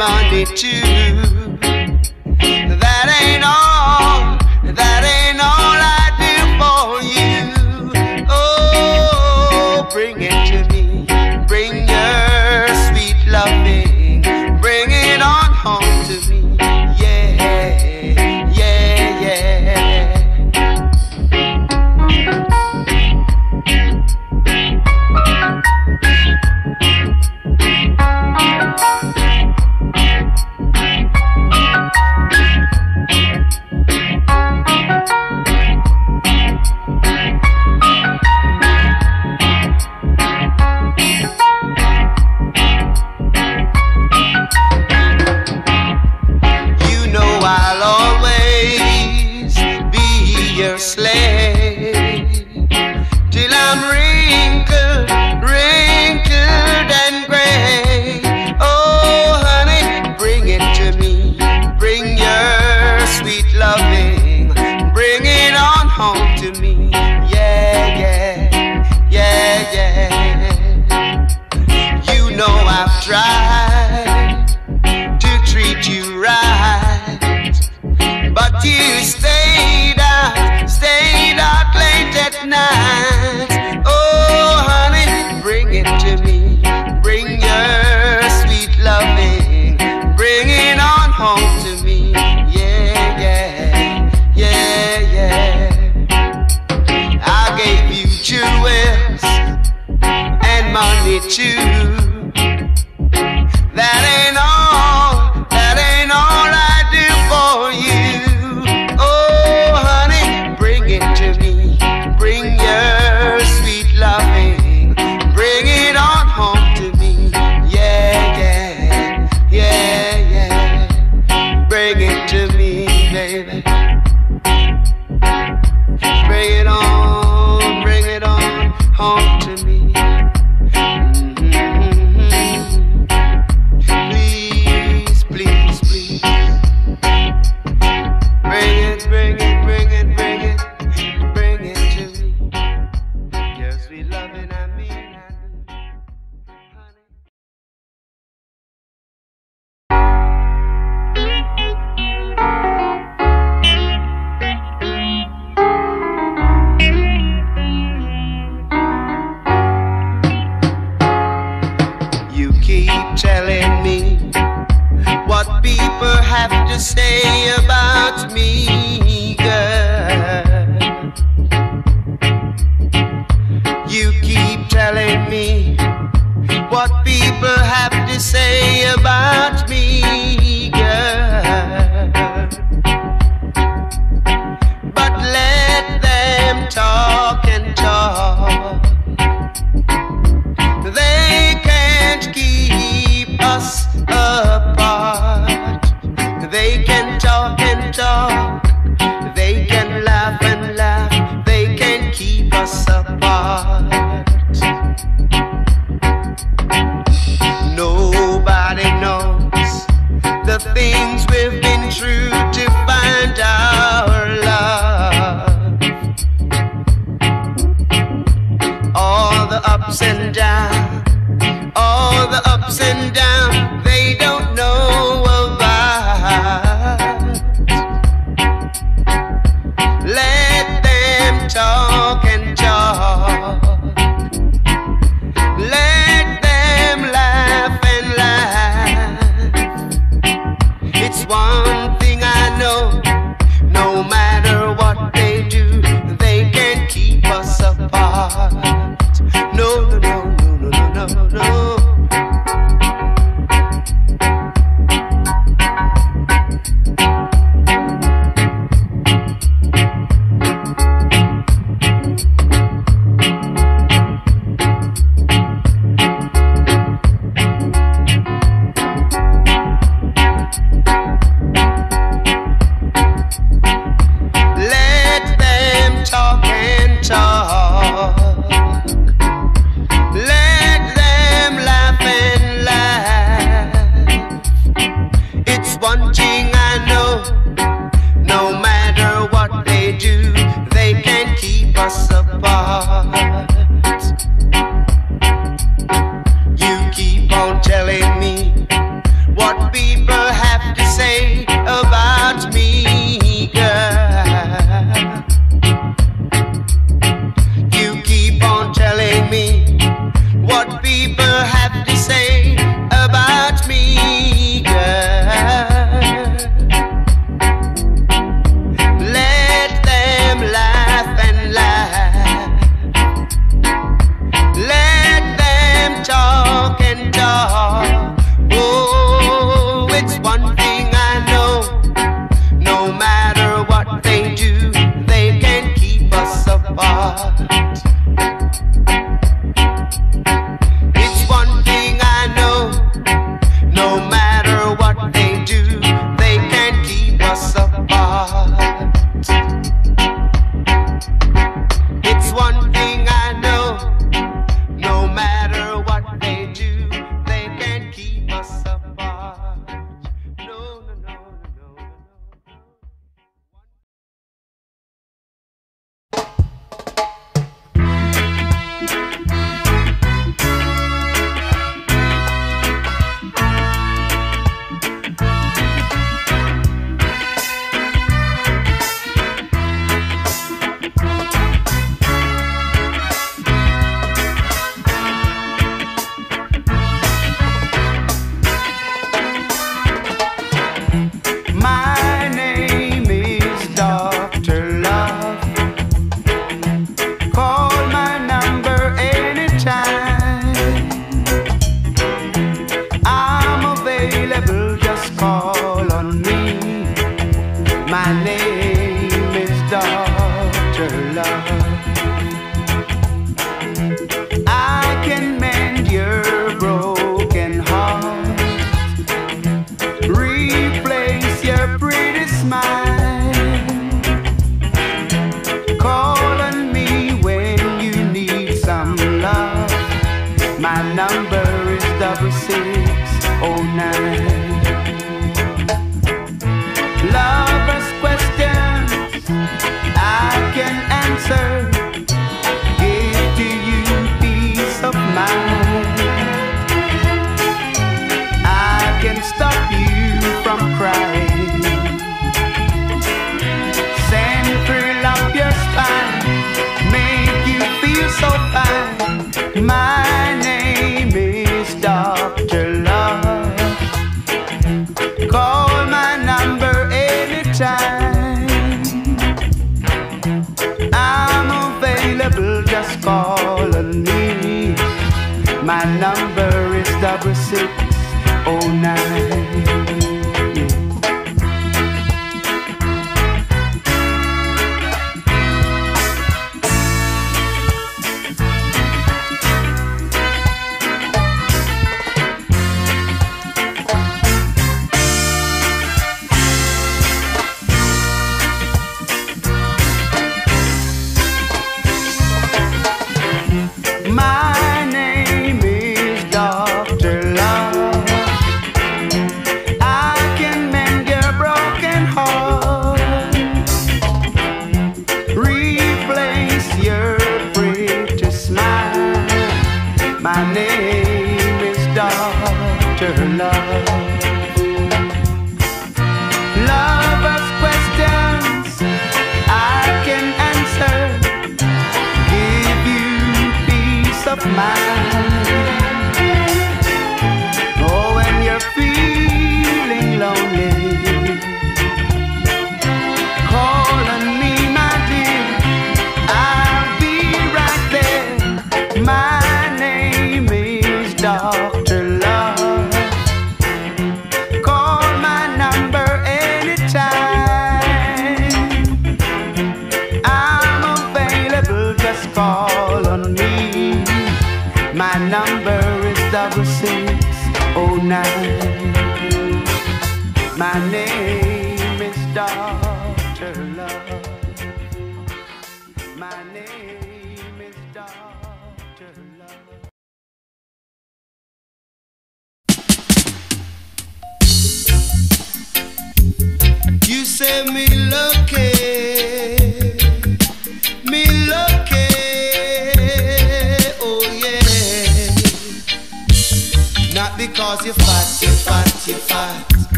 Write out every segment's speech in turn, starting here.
money too.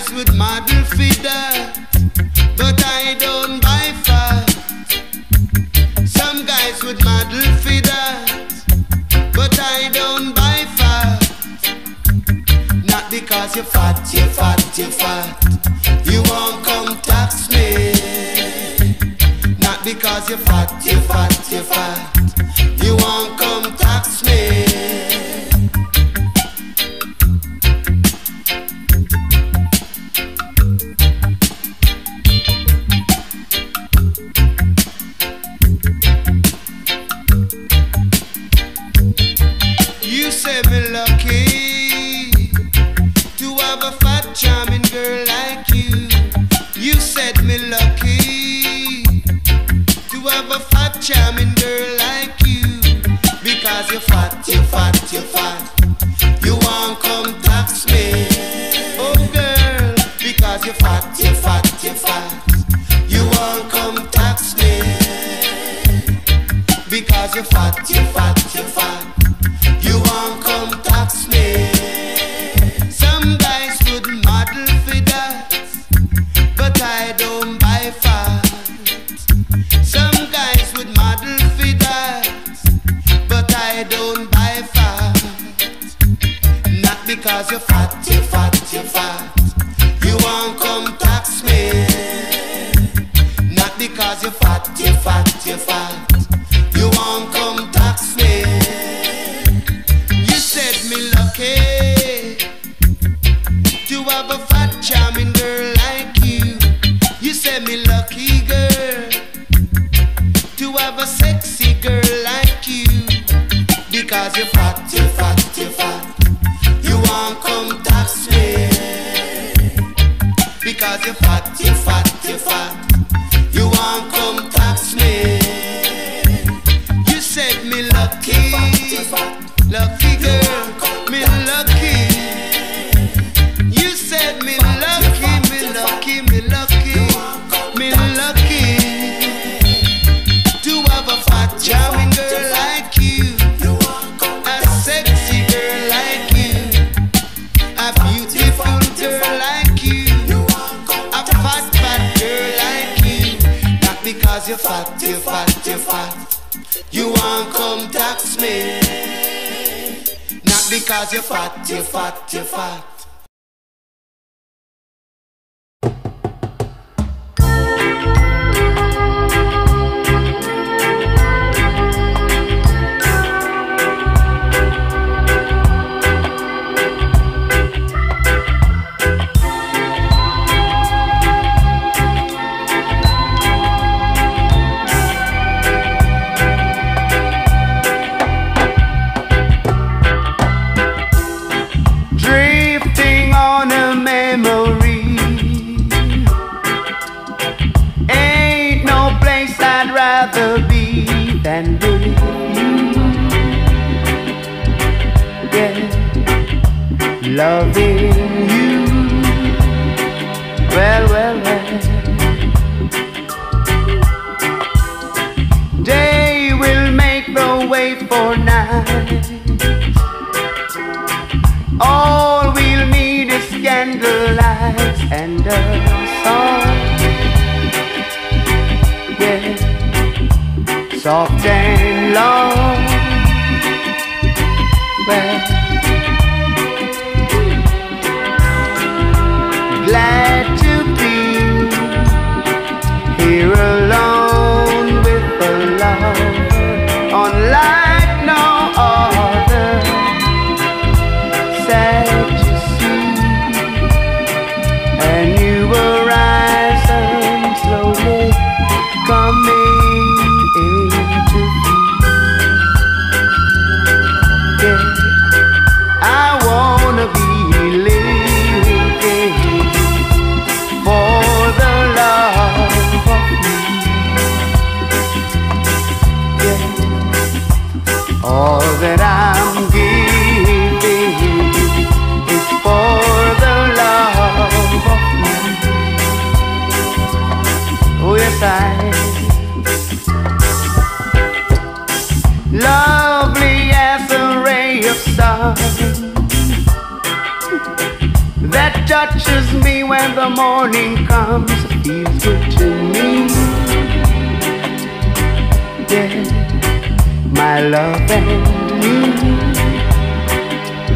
price with model feeders, but I don't buy fat. Some guys with model feeders, but I don't buy fat. Not because you're fat, you're fat, you're fat. You won't come tax me. Not because you're fat, you're fat, you're fat. Cause you're fat, you're fat, you're fat. and a song. Yeah, soft and long. Well, side. Lovely as a ray of sun that touches me when the morning comes. It feels good to me. Yeah, my love and me.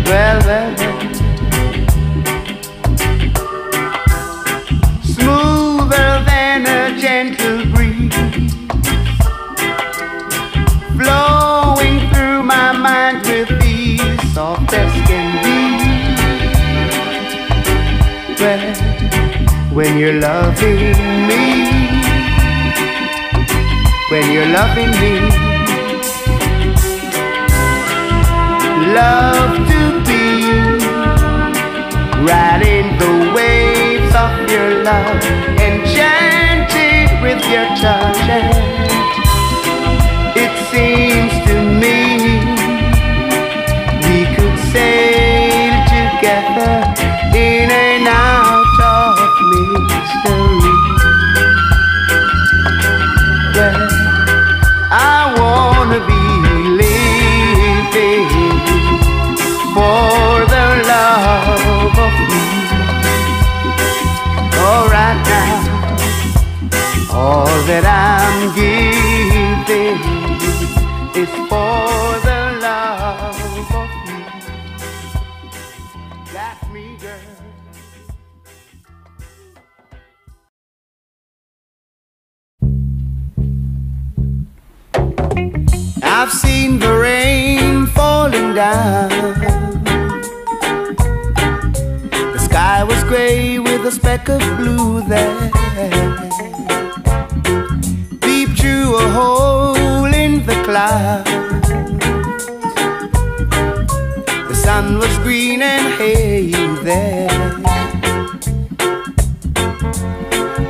Well, well, when you're loving me. When you're loving me. Love to be riding the waves of your love, enchanted with your touch. there. Deep drew a hole in the cloud. The sun was green and hay there.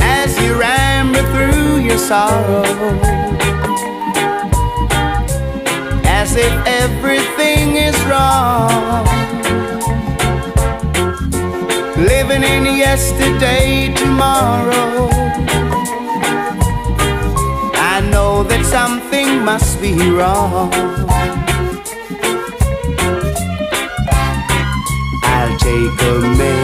As you ramble through your sorrow, as if everything is wrong. yesterday, tomorrow. I know that something must be wrong. I'll take a minute.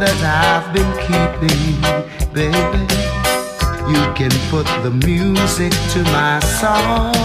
that I've been keeping, baby. You can put the music to my song.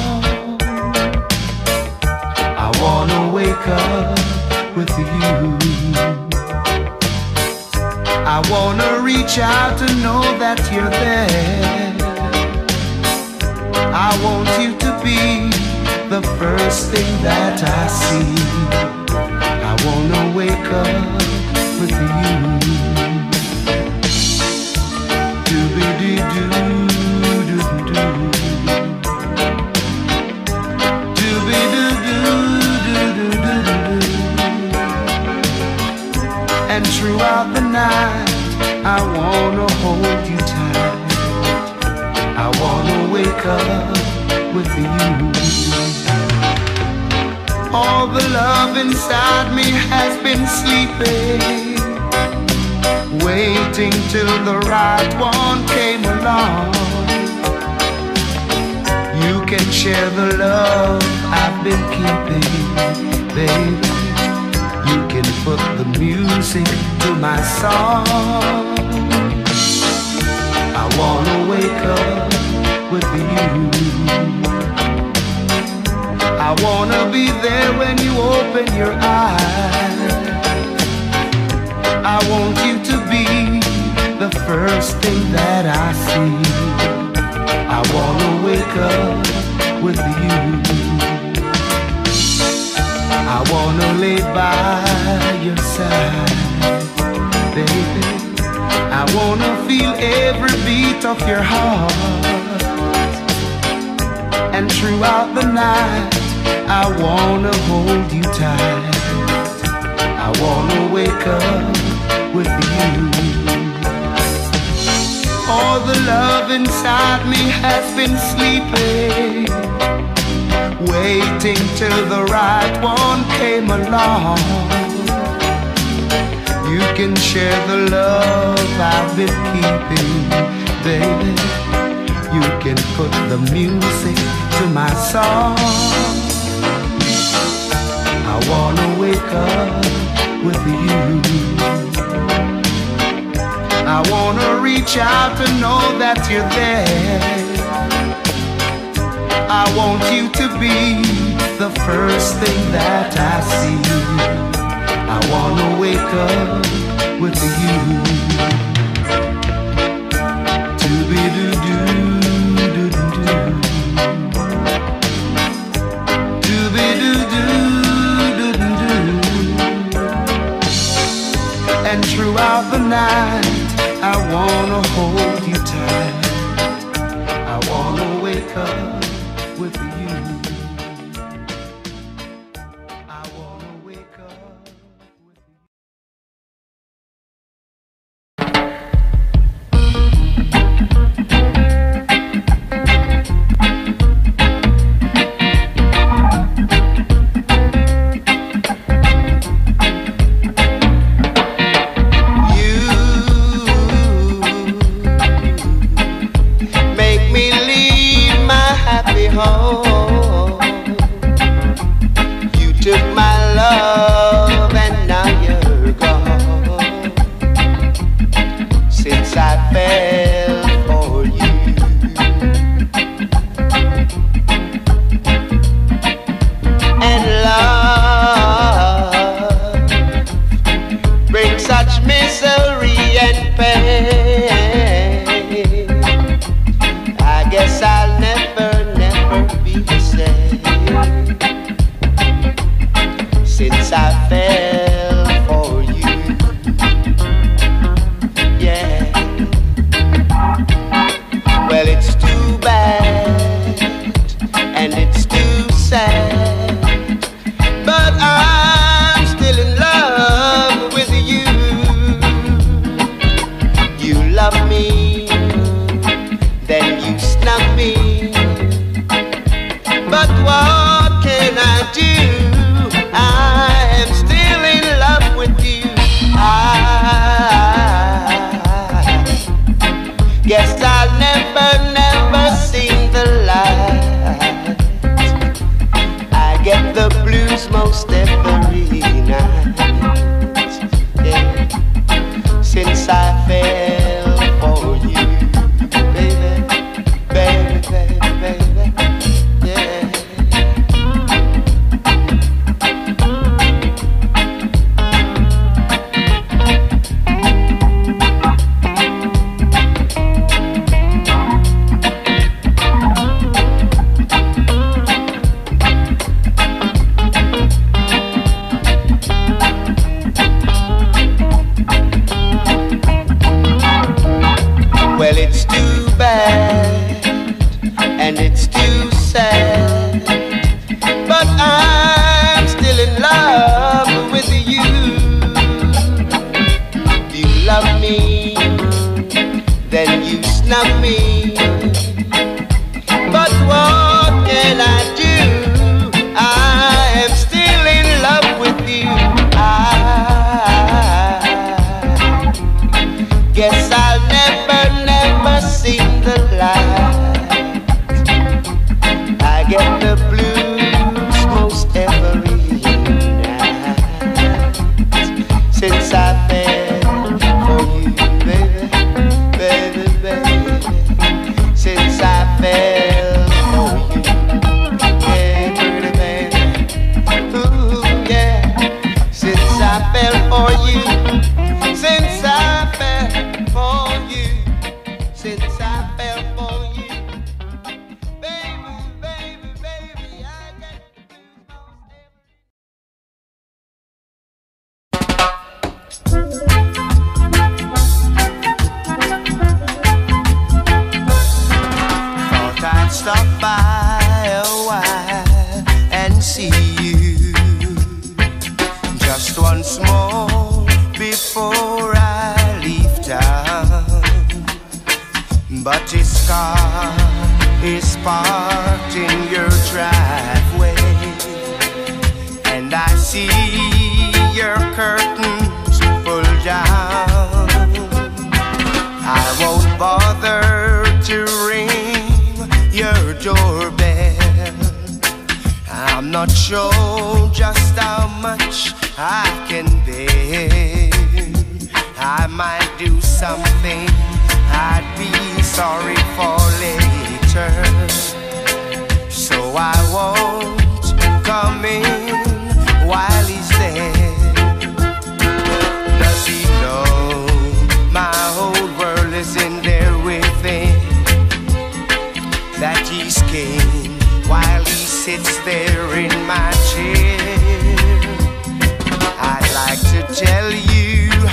wanna hold you tight. I wanna wake up with you. All the love inside me has been sleeping, waiting till the right one came along. You can share the love I've been keeping, baby. Put the music to my song. I wanna wake up with you. I wanna be there when you open your eyes. I want you to be the first thing that I see. I wanna wake up with you. I wanna lay by your side, baby. I wanna feel every beat of your heart. And throughout the night, I wanna hold you tight. I wanna wake up with you. All the love inside me has been sleeping, waiting till the right one came along. You can share the love I've been keeping, baby. You can put the music to my song. I wanna wake up with you. I wanna reach out to know that you're there. I want you to be the first thing that I see. I wanna wake up with you. Dooby doo doo doo doo. Dooby doo doo doo doo. And throughout the night, I wanna hold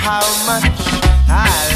how much I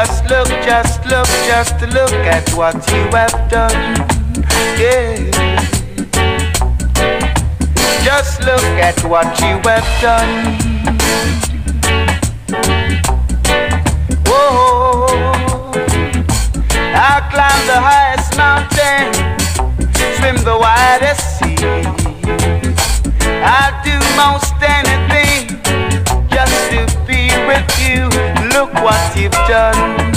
Just look, just look, just look at what you have done. Yeah. Just look at what you have done. Whoa. I'll climb the highest mountain, swim the widest sea. I'll do most anything. what you've done.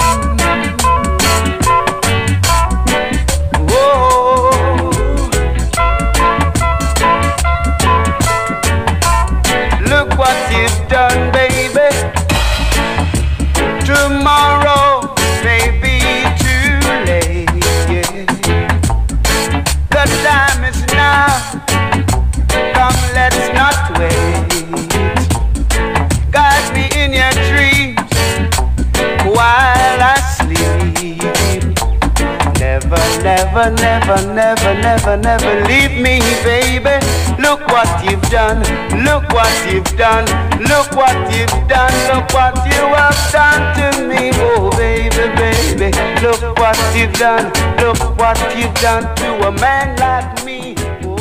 never, never, never, never, never leave me, baby. Look what you've done, look what you've done, look what you've done, look what you have done to me, oh baby, baby. Look what you've done, look what you've done to a man like me. Oh.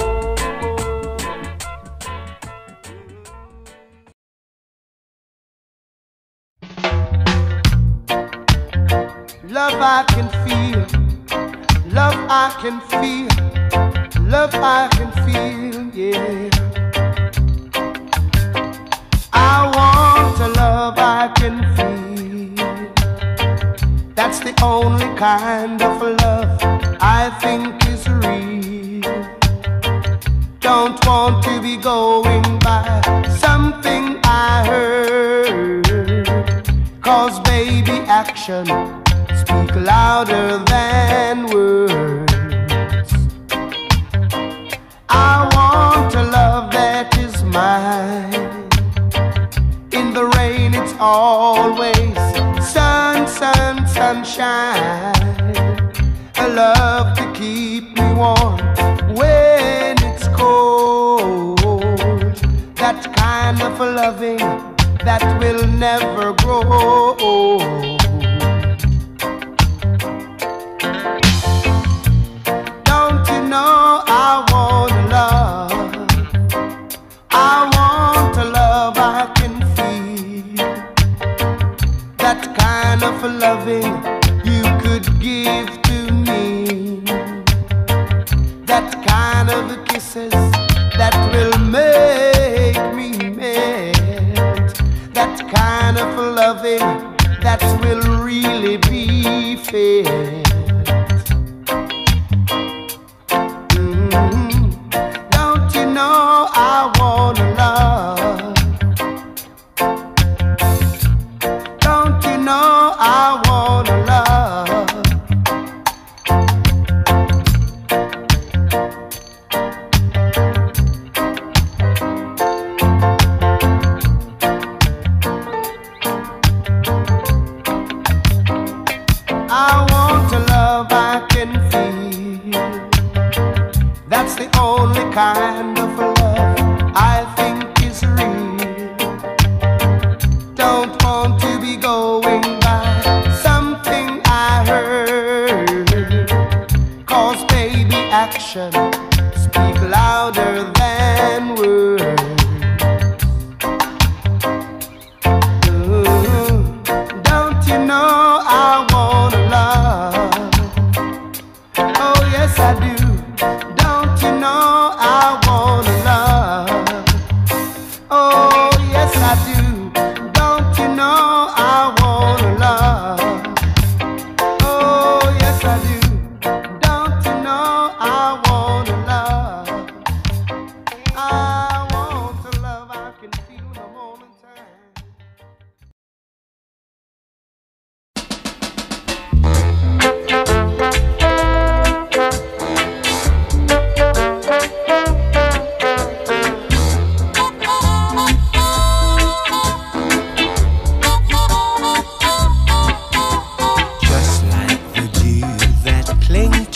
love I can feel Love I can feel, love I can feel, yeah. I want a love I can feel. That's the only kind of love I think is real. Don't want to be going by something I heard. Cause baby action speak louder than words. I want a love that is mine. In the rain, it's always sun, sun, sunshine. A love to keep me warm when it's cold. That kind of loving that will never grow old.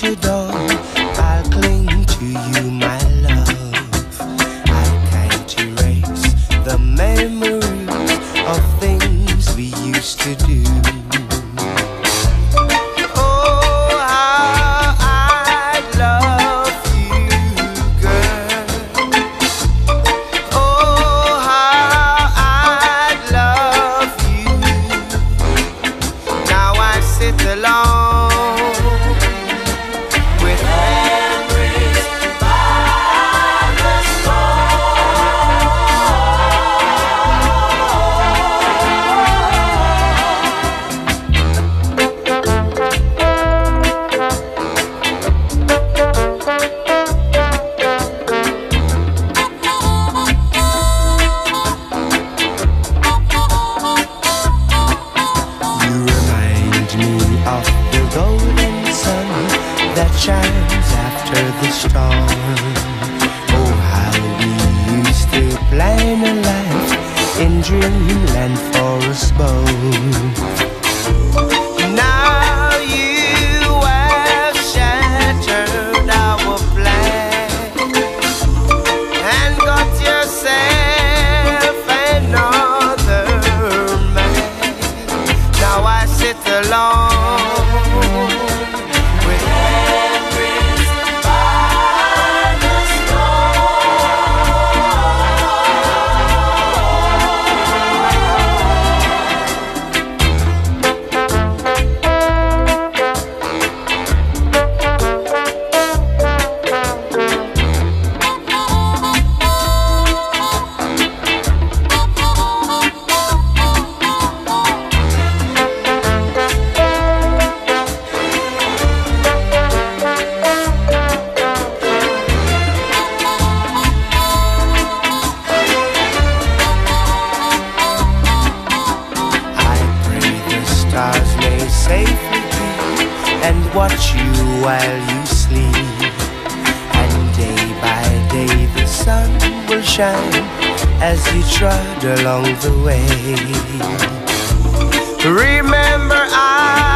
your door. Remember, I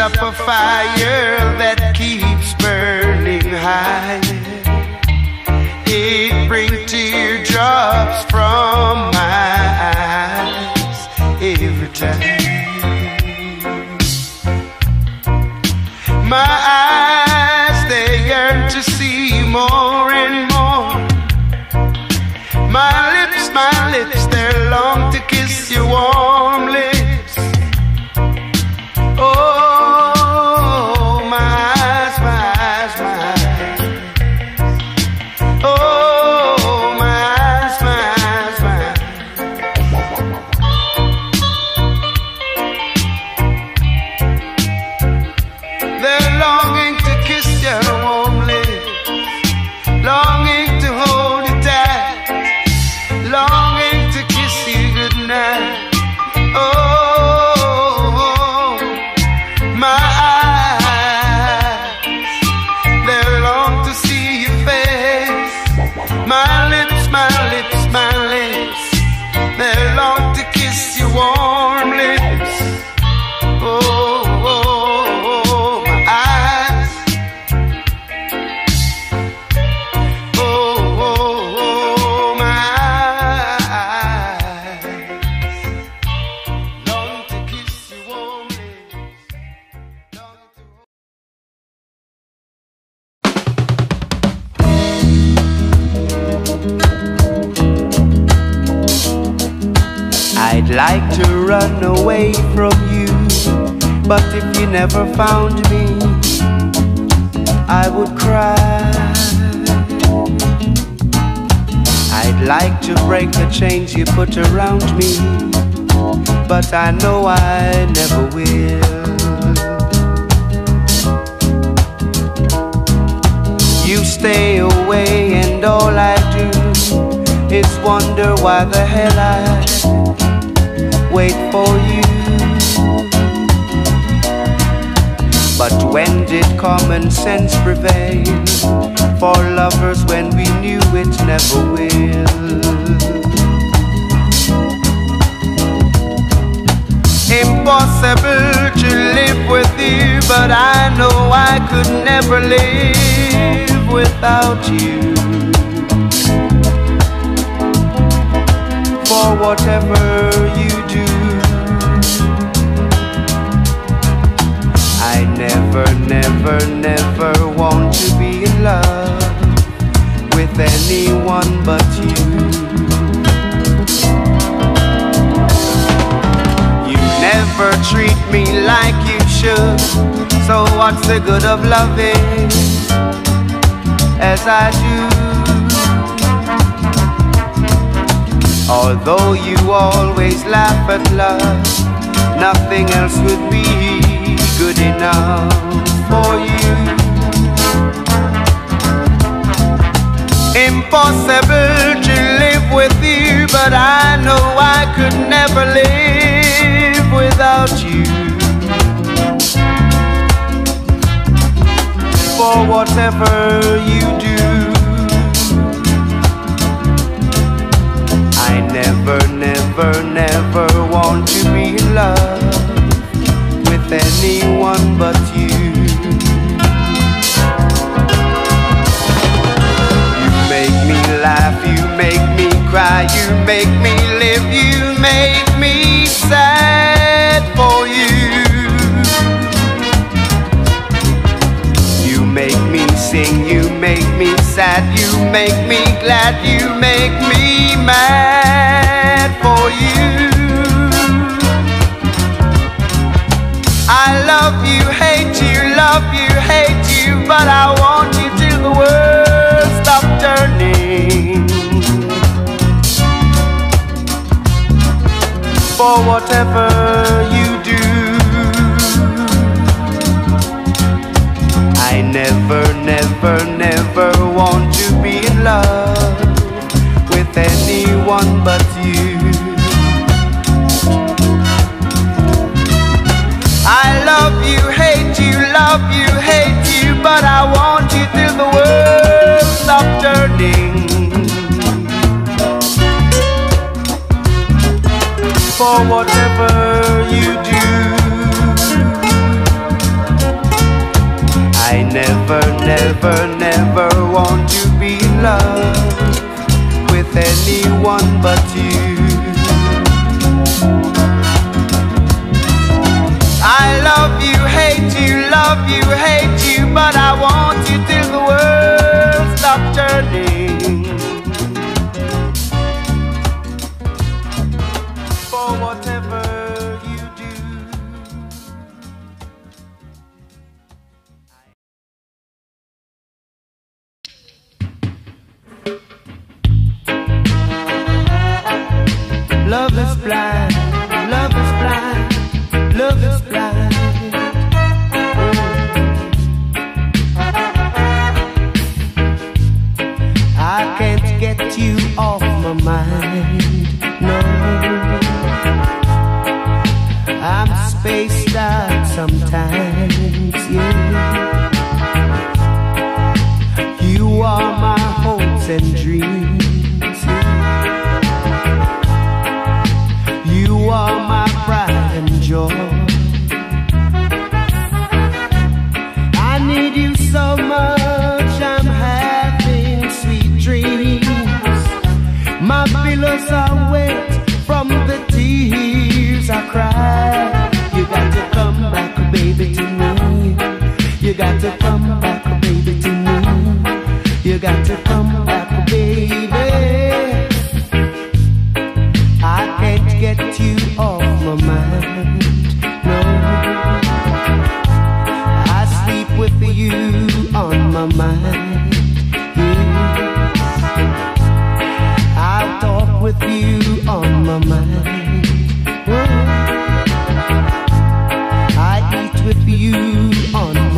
up a fire that keeps burning high. It brings teardrops from my eyes every time. My eyes, they yearn to see more and more. My lips, my lips, they long to kiss you warmly. I know I never will. You stay away, and all I do is wonder why the hell I wait for you. But when did common sense prevail for lovers when we knew it never will? Impossible to live with you, but I know I could never live without you. For whatever you do, I never, never, never want to be in love with anyone but you. You never treat me like you should. So what's the good of loving as I do? Although you always laugh at love, nothing else would be good enough for you. Impossible to live with you, but I know I could never live without you. For whatever you do, I never, never, never want to be in love with anyone but you. You make me laugh, you make me cry, you make me live, you make me sad me sad, you make me glad, you make me mad for you. I love you, hate you, love you, hate you, but I want you till the world stop turning. For whatever you never, never, never want to be in love with anyone but you. I love you, hate you, love you, hate you, but I want you till the world stops turning. For whatever never, never, never want to be in love with anyone but you. I love you, hate you, love you, hate you, but I want you till the world stops turning.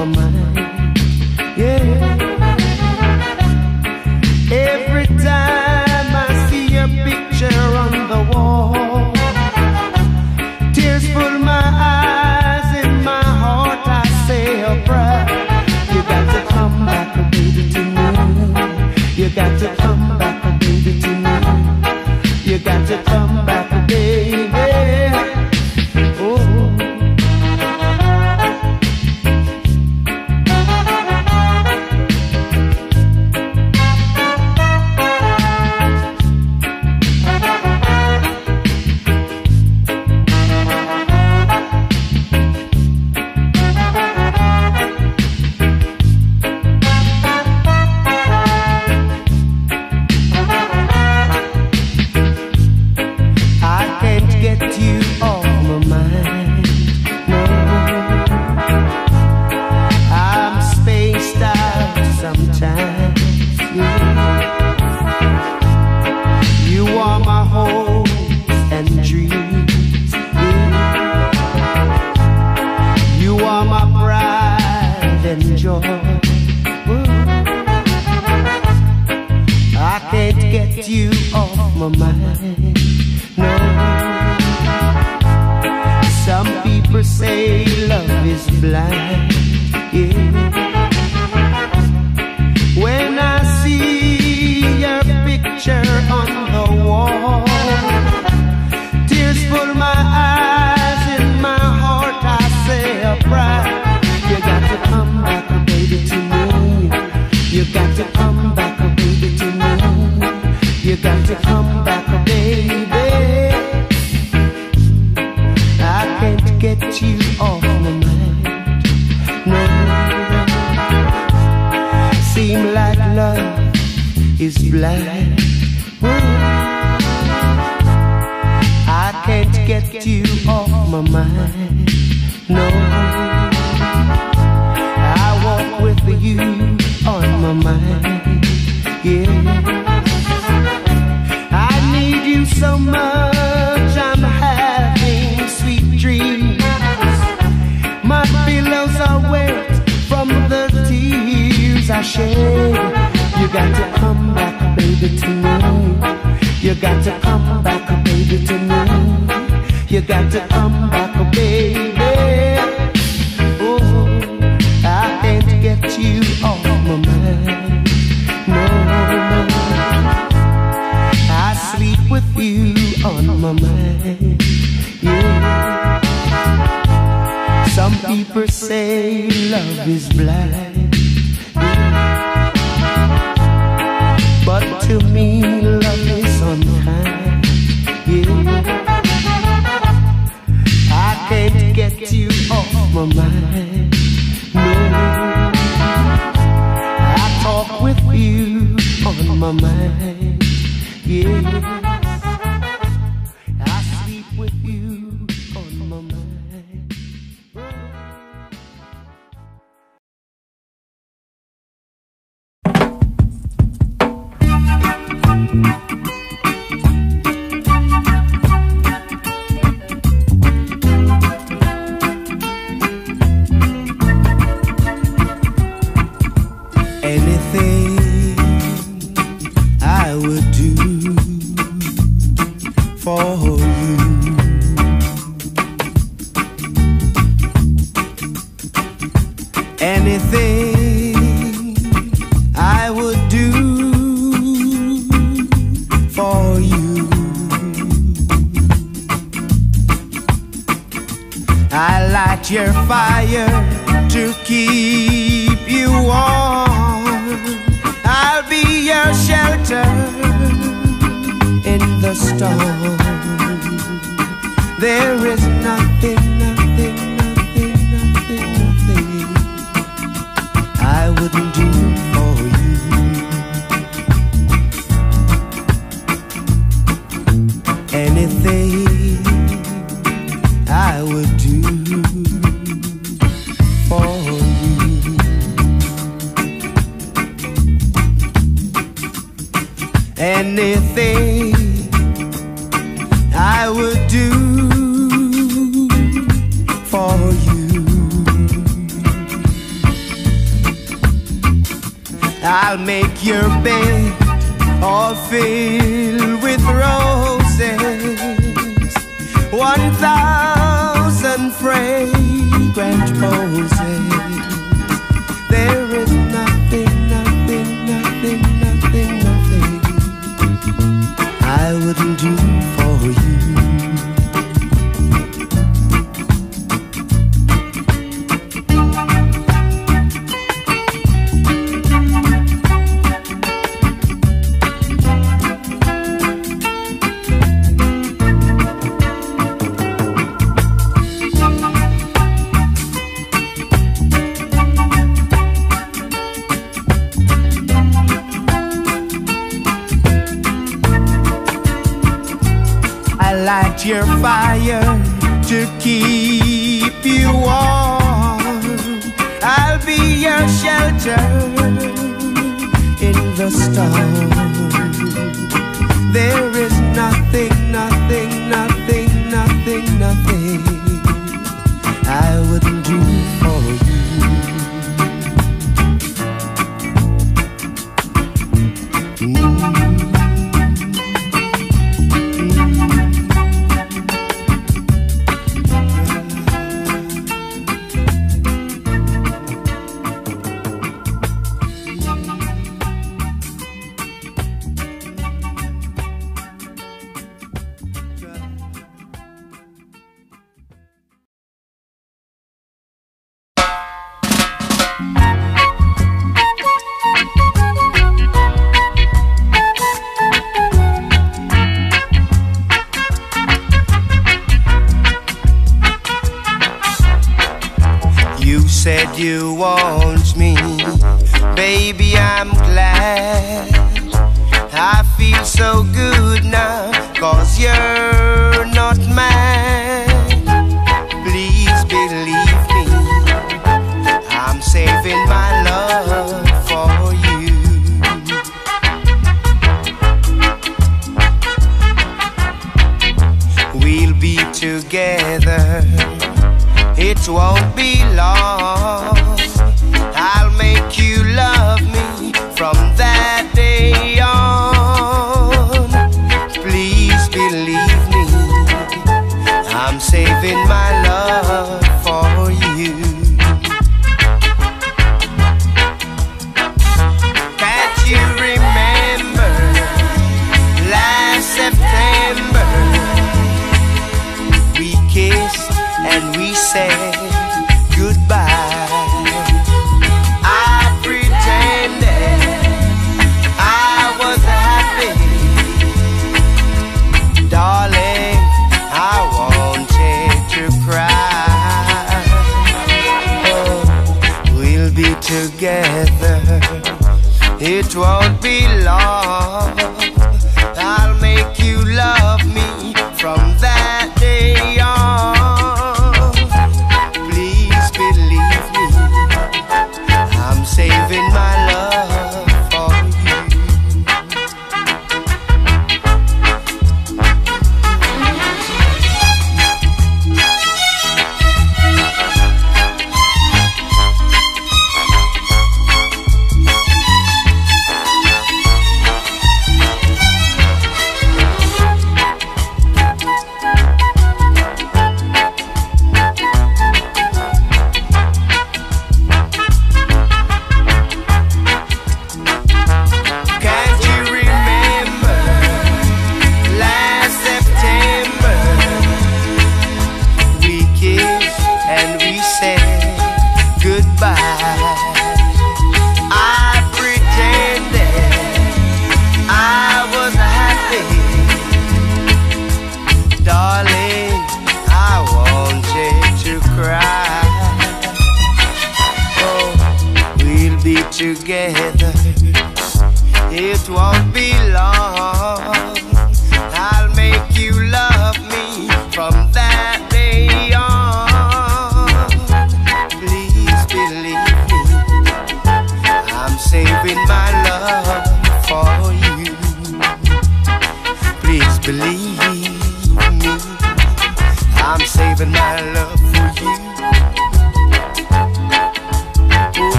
my mind. so much. I'm having sweet dreams. My pillows are wet from the tears I shed. You got to come back, baby. You got to come back, baby. You got to come back, baby. Oh, I can't get you off my mind. on my mind. Yeah. Some people say love is blind. Yeah. But to me, love is on. Yeah. I can't get you off my mind. No. I talk with you on my mind. Yeah. anything I would do for you. I'll make your bed all filled with roses, one thousand fragrant roses. I wouldn't do.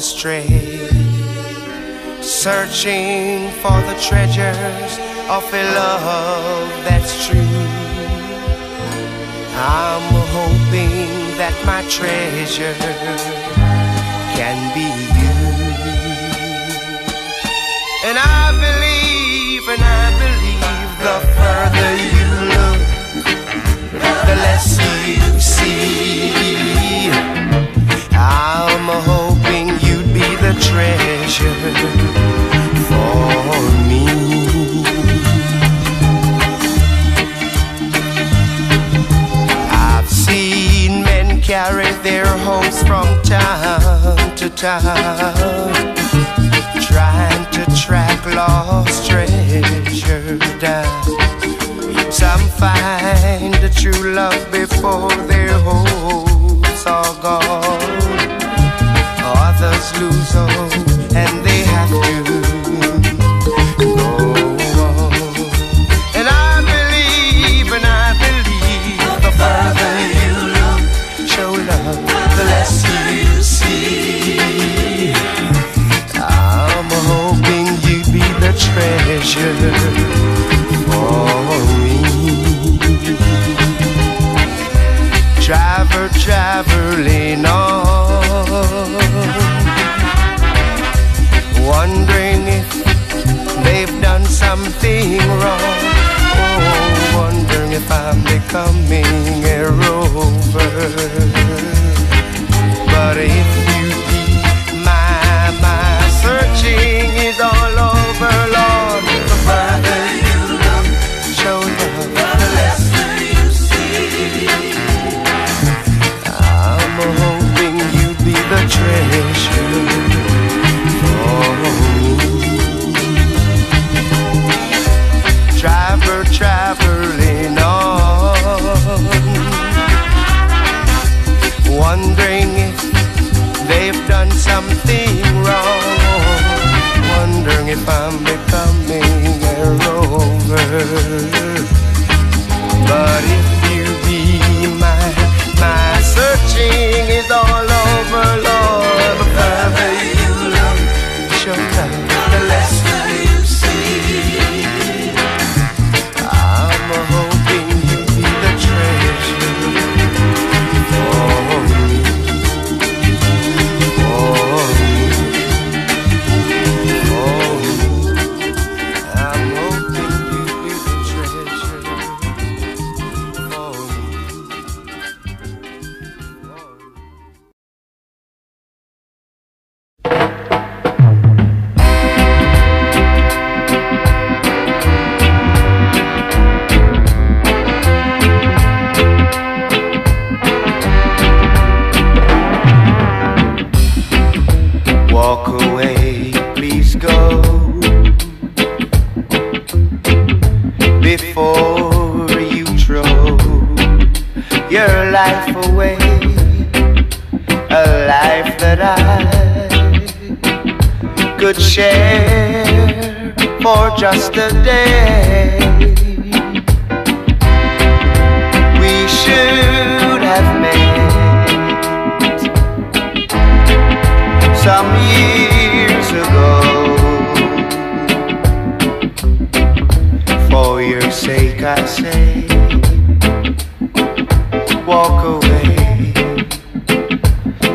Astray searching for the treasures of a love that's true. I'm hoping that my treasure can be you. And I believe, and I believe the further you look, the less you see. I'm be the treasure for me. I've seen men carry their hopes from town to town, trying to track lost treasure down. Some find the true love before their hopes are gone. Others lose all, and they have to go on. And I believe, and I believe the further you look, show love, the you see. I'm hoping you'd be the treasure for me. Driver traveling on, something wrong. Oh, wondering if I'm becoming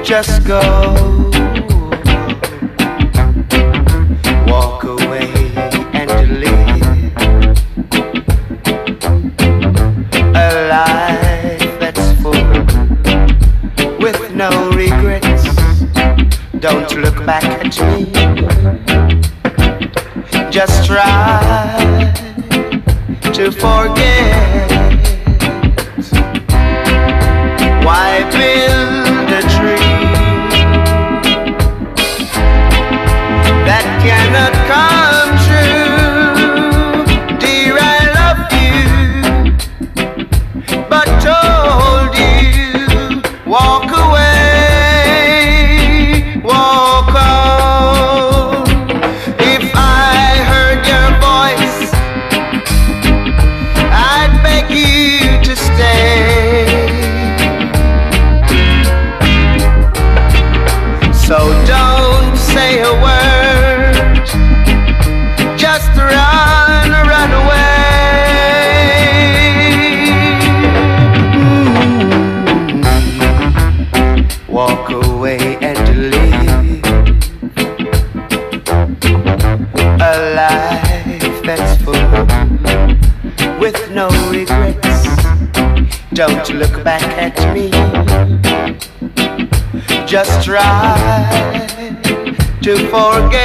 just go. Walk away and live a life that's full with no regrets. Don't look back at me. try to forget.